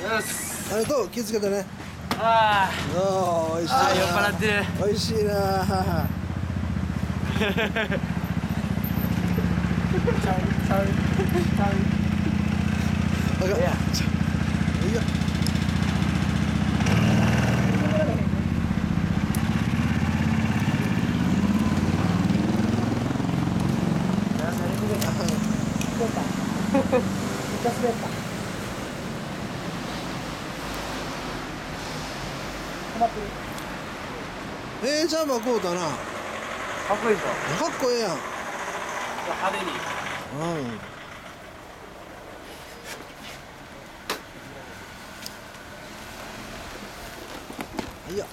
ありがとう。気をつけてね。あおー美味しいな。酔っ払ってる。美味しいな。ちゃうちゃうちゃう。あかいいよ。滑っためっちゃ滑った止まってるええジャンバー買うたな。かっこいいでしょかっこええやん。派手に。うん。はいよ